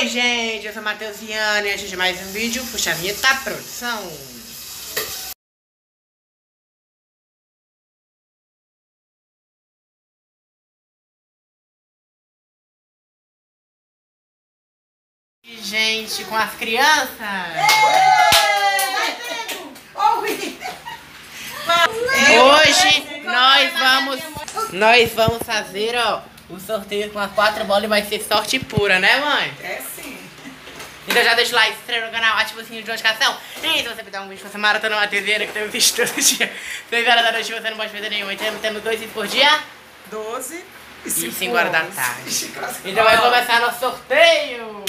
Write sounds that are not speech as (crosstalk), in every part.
Oi, gente, eu sou a Matheusiana e antes de mais um vídeo, puxa a vinheta produção. Gente, com as crianças. Hoje nós vamos, nós vamos fazer, ó, o sorteio com as quatro bolas vai ser sorte pura, né, mãe? É sim. Então já deixa o like, se inscreve no canal, ativa o sininho de notificação. E se você pedir um vídeo com essa maratona mathezeira que tem vídeo todo dia, 6 horas da noite você não pode perder nenhum. Então temos dois vídeos por dia 12 e 5 e 5 horas da tarde. (laughs) Então vai começar nosso sorteio.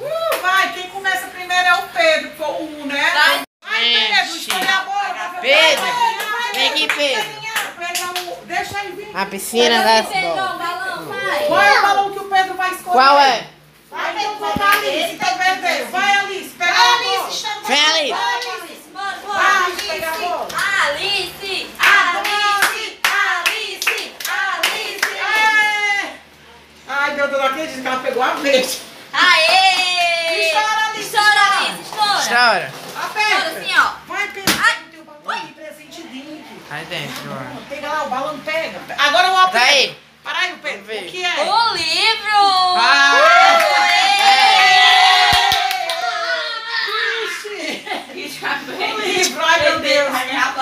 Uh, vai, quem começa primeiro é o Pedro, foi o 1, né? Vai, Pedro, escolhe a bola. Pedro, vem aqui, Pedro. Pega o... Deixa aí vir. A piscina das bolas. Qual é o balão que o Pedro vai escolher? Qual é? Vai, então vai pra Alice, então perdeu. Vai, Alice, pega a bola. Vem ali. Vai, Alice, pega a bola. Alice! Alice! Alice! Alice! É. Ai, meu Deus, não acredito que ela pegou a verde. Aê! Estoura, Alice, Estoura, Alice! Estoura! Chora. Estoura Aperta. assim, ó. Vai, Pedro. Ai. Tem o balão aqui, presente dentro. Aí dentro, ó. Pega lá, o balão pega. Agora o Pedro. Tá aí. Para aí, Pedro. O que é? O livro! Ixi. O Aê! livro, ai meu Deus.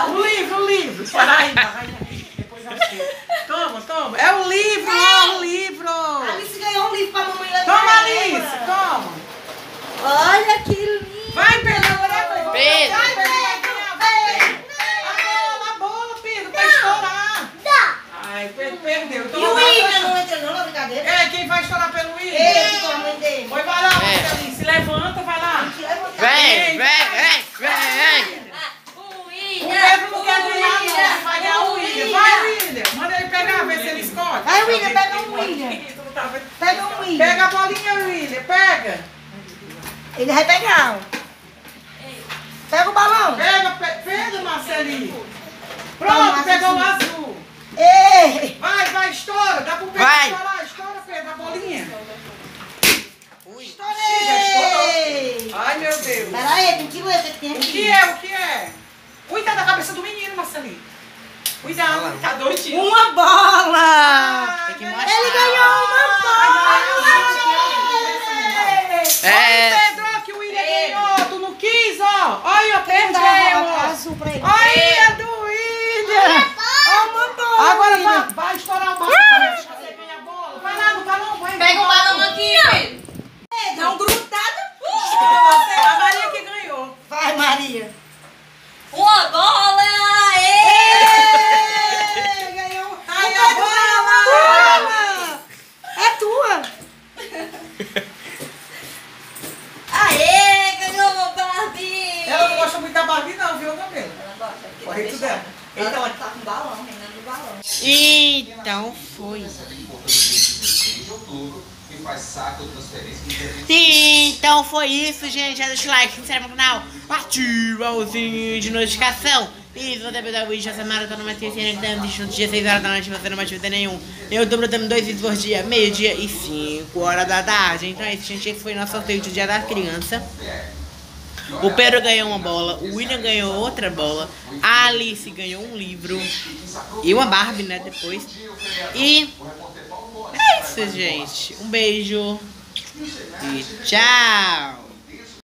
O livro, o livro. Para aí, para aí. Depois eu sei. Toma, toma. É o livro, ó, o livro. Alice ganhou um livro pra mamãe lá Toma, pra Alice, ela. toma. Olha que lindo. Vai, Pedro, agora é Pedro. Pedro. Vai, Pedro, vai ganhar, vai, Pedro. A bola, a bola, Pedro, pra estourar. Ai, Pedro perdeu. Então E o William não entrou não na brincadeira? É, quem vai estourar pelo William? Ele com a mãe dele. Oi, vai lá, É. Alice. Levanta, vai lá. Vem, vem, vem, vem. O O William! Pedro não quer ganhar, não. Vai ganhar o William. Vai, William. Manda ele pegar, ver se ele escolhe. Vai, William, pega um William. Pega um William. Pega a bolinha, William. Pega. Ele vai pegar. ó. Pega o balão. Pega, pe- pega, Marcelinho. Pronto, pegou o Marcelinho. azul. Ei. Vai, vai, estoura. Dá pro Pedro Vai. estourar. Estoura, Pedro, a bolinha. Estourei. Ai, meu Deus. Pera aí, tem que ver o que tem O aqui. que é? O que é? Cuida da cabeça do menino, Marcelinho. Cuidado, tá doidinho. Uma bola. Tem que mostrar. Ele ganhou uma bola. É. Olha, Pedro, ó, que o William ganhou. Tu não quis, ó. Olha, perdeu. Dá uma bola ó. azul pra ele. Olha, é do William. Ó, uma bola. Agora William. vai, vai estourar o balão pra você ganhar a bola. Vai lá no balão, vai. Pega o balão aqui, Pedro! Não grudado. Você, a Maria que ganhou. Maria. Uma bola! Aê! Ganhou. Ai, a bola. É tua. Aê! Ganhou uma Barbie! Ela não gosta muito da Barbie, não, viu, Gabriela? Ela gosta, porque Corre tá tudo fechada. dela. Ela tá, tá com balão, reinando do balão. Então foi. De outubro e faz saque ou transferência de Então foi isso, gente. Já deixa o like, se inscreve no canal, ativa o sininho de notificação. E se você pegar o vídeo essa maratona Matheusina que dando no dia 6 horas da noite, você não vai perder nenhum. Eu tô botando dois vídeos por dia, meio-dia e 5 horas da tarde. Então é isso, gente. Esse foi nosso sorteio do Dia da Criança. O Pedro ganhou uma bola, o William ganhou outra bola, a Alice ganhou um livro e uma Barbie, né, depois. E é isso, gente. Um beijo e tchau.